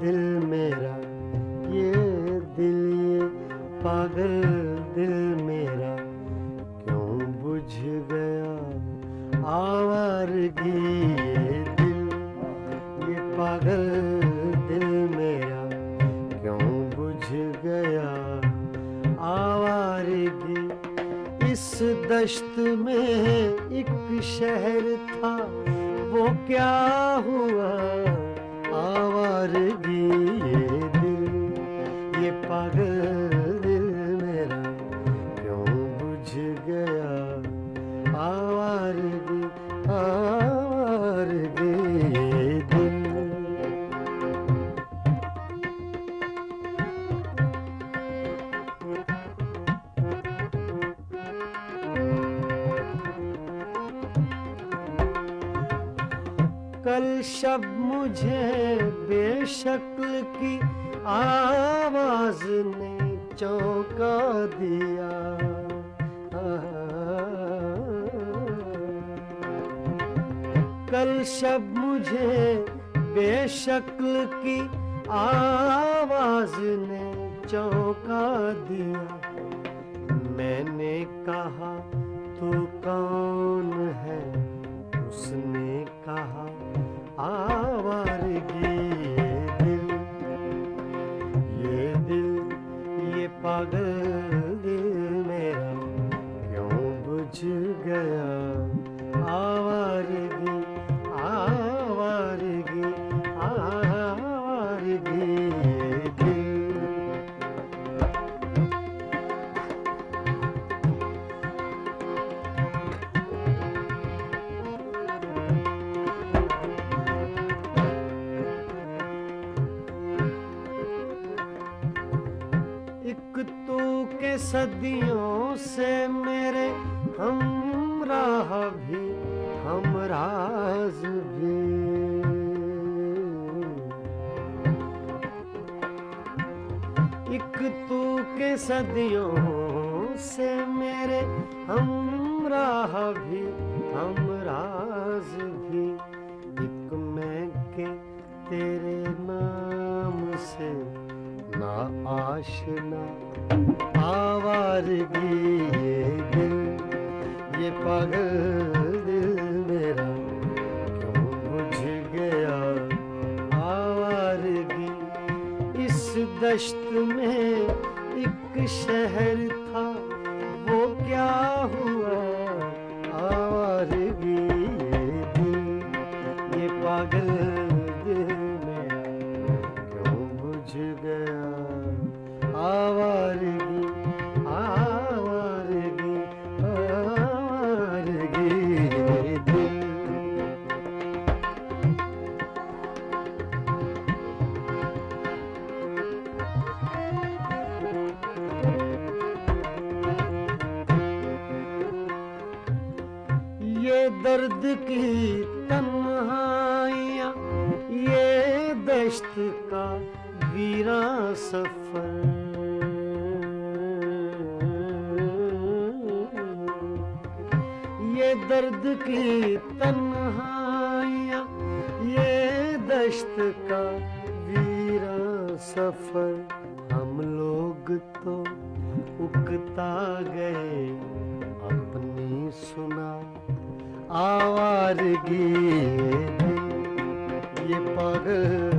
दिल मेरा, ये दिल, ये पागल दिल मेरा, क्यों बुझ गया आवारगी ये दिल, ये पागल दिल मेरा, क्यों बुझ गया आवारगी इस दश्त में एक शहर था, वो क्या हुआ? आवारगी दिल, ये पागल दिल मेरा, क्यों बुझ गया? आवारगी आवारगी ये दिल। कल शब मुझे बेशक्ल की आवाज़ ने चौंका दिया। कल शब मुझे बेशक्ल की आवाज़ ने चौंका दिया। मैंने कहा, तू कौन? सदियों से मेरे हम राह भी हम राज भी। एक तू के सदियों से मेरे हम राह भी हम राज भी। आशना आवारगी ये दिल। ये पागल दिल मेरा, क्यों बुझ गया? आवारगी इस दश्त में एक शहर था, वो क्या हुआ? आवारगी ये दिल, ये पागल ये दर्द की तन्हाइयाँ, ये दश्त का वीरा सफ़र। ये दर्द की तन्हाइयाँ, ये दश्त का वीरा सफ़र। हम लोग तो उकता गए, अपनी सुना आवारगी ये पागल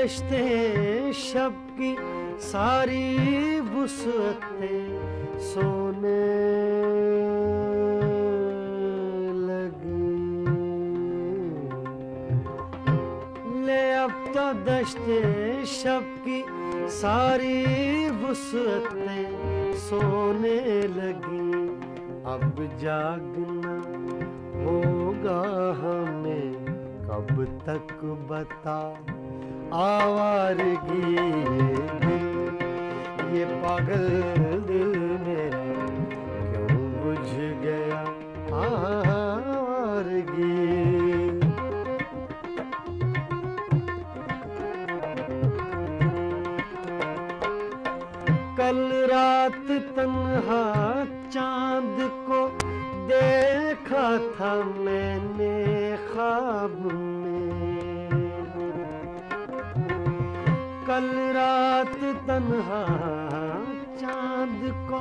तो दश्ते शब की सारी वुसअतें सोने लगी। ले अब तो दश्ते शब की सारी वुसअतें सोने लगी। अब जागना होगा हमें, कब तक बता आवारगी ये पागल दिल मेरा क्यों बुझ गया? हाँ, हाँ, हाँ, आवारगी। कल रात तन्हा चाँद को देखा था मैंने ख्वाब में। कल रात तन्हा चाँद को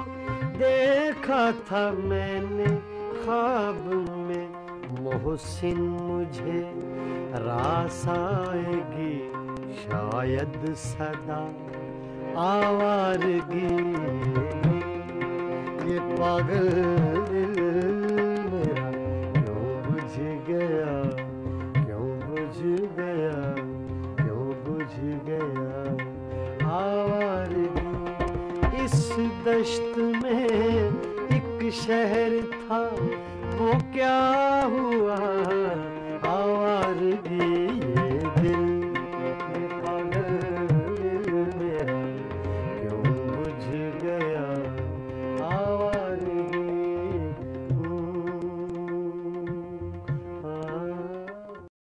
देखा था मैंने ख्वाब में। मोहसिन मुझे रास आएगी, शायद सदा आवारगी। ये पागल दश्त में एक शहर था वो क्या हुआ?